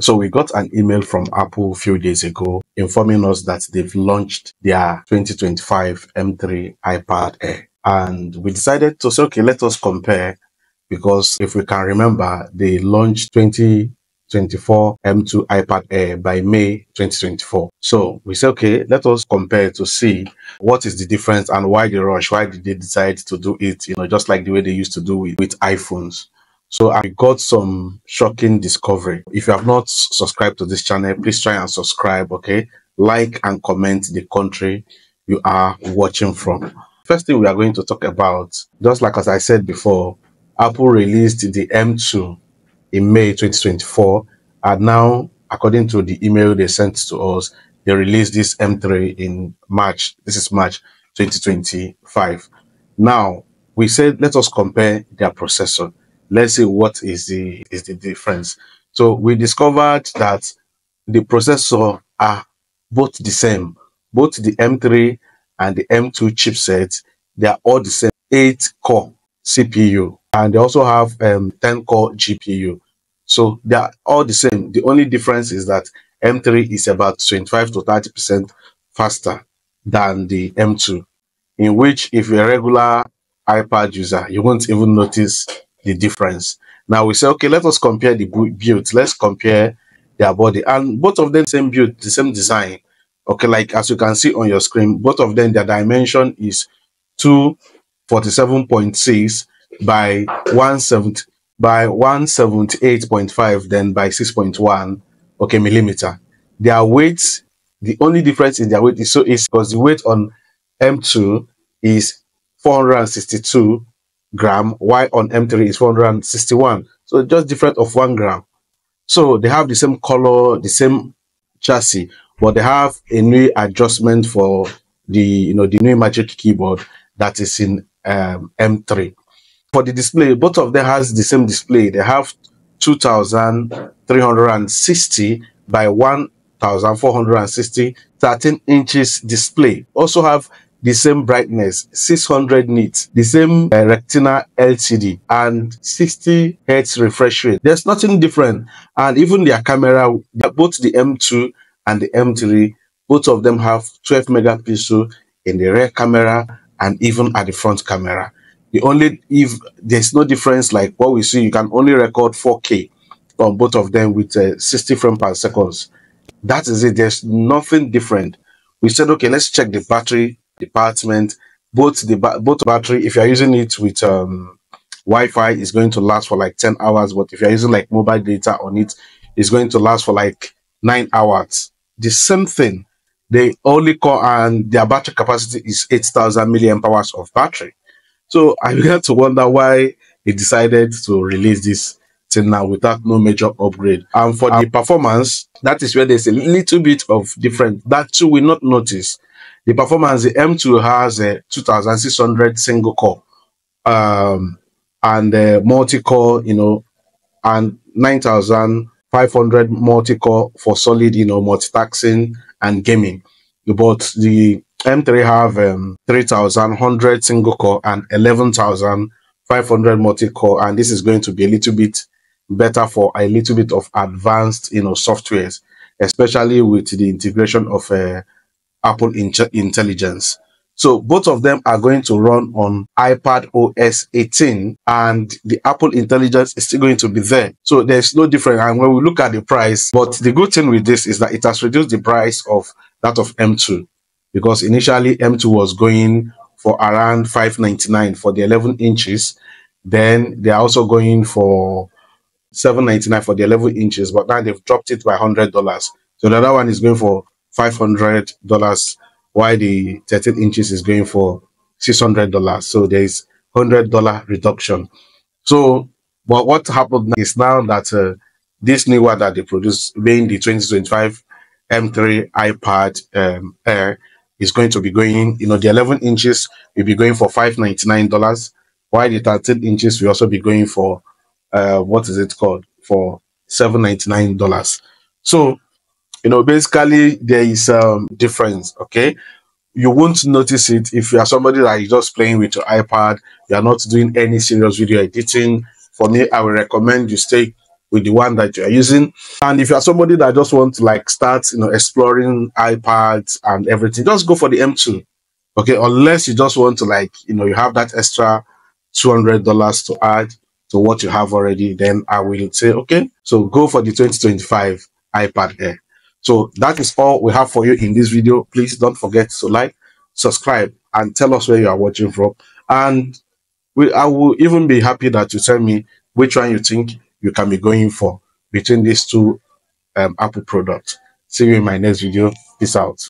So we got an email from Apple a few days ago informing us that they've launched their 2025 M3 iPad Air. And we decided to say, okay, let us compare because if we can remember, they launched 2024 M2 iPad Air by May 2024. So we said, okay, let us compare to see what is the difference and why the rush, why did they decide to do it, you know, just like the way they used to do it with iPhones. So I got some shocking discovery. If you have not subscribed to this channel, please try and subscribe, okay? Like and comment the country you are watching from. First thing we are going to talk about, just like as I said before, Apple released the M2 in May 2024 and now, according to the email they sent to us, they released this M3 in March. This is March 2025. Now, we said, let us compare their processor let's see what is the is the difference. So we discovered that the processor are both the same. Both the M3 and the M2 chipsets, they are all the same 8 core CPU and they also have um, 10 core GPU. So they are all the same. The only difference is that M3 is about 25 to 30% faster than the M2, in which if you're a regular iPad user, you won't even notice the difference. Now we say, okay, let us compare the build. Let's compare their body. And both of them same build, the same design. Okay, like as you can see on your screen, both of them, their dimension is 247.6 by 170 by 178.5 then by 6.1 okay millimeter their weight the only difference in their weight is so is because the weight on m2 is 462 gram, while on M3 is 461. So just different of one gram. So they have the same color, the same chassis, but they have a new adjustment for the, you know, the new magic keyboard that is in um, M3. For the display, both of them has the same display. They have 2360 by 1460 13 inches display. Also have the same brightness, 600 nits, the same uh, Retina LCD, and 60 hertz refresh rate. There's nothing different. And even their camera, both the M2 and the M3, both of them have 12 megapixel in the rear camera and even at the front camera. The only, if there's no difference like what we see, you can only record 4K on both of them with uh, 60 frames per seconds. That is it. There's nothing different. We said, okay, let's check the battery department. Both the both battery, if you're using it with um, Wi-Fi, is going to last for like 10 hours. But if you're using like mobile data on it, it's going to last for like nine hours. The same thing. They only call and their battery capacity is 8,000 milliamp hours of battery. So I began to wonder why he decided to release this thing now without no major upgrade. And for the performance, that is where there's a little bit of difference. That too will not notice. The performance, the M2 has a 2600 single core um, and a multi-core, you know, and 9500 multi-core for solid, you know, multitasking and gaming. But the M3 have um, 3100 single core and 11500 multi-core, and this is going to be a little bit better for a little bit of advanced, you know, softwares, especially with the integration of uh, Apple Intelligence. So both of them are going to run on iPad OS 18 and the Apple Intelligence is still going to be there. So there's no difference. And when we look at the price, but the good thing with this is that it has reduced the price of that of M2 because initially M2 was going for around 599 for the 11 inches. Then they're also going for 799 for the 11 inches, but now they've dropped it by $100. So the other one is going for $500 while the 13 inches is going for $600 so there's $100 reduction so but what happened is now that uh, this new one that they produce being the 2025 m3 ipad um, air is going to be going you know the 11 inches will be going for $599 while the 13 inches will also be going for uh, what is it called for $799 so you know, basically there is um difference, okay? You won't notice it if you are somebody that is just playing with your iPad, you are not doing any serious video editing. For me, I would recommend you stay with the one that you are using. And if you are somebody that just want to like start, you know, exploring iPads and everything, just go for the M2. Okay, unless you just want to like, you know, you have that extra $200 to add to what you have already, then I will say, okay, so go for the 2025 iPad Air. So that is all we have for you in this video. Please don't forget to like, subscribe, and tell us where you are watching from. And we, I will even be happy that you tell me which one you think you can be going for between these two um, Apple products. See you in my next video. Peace out.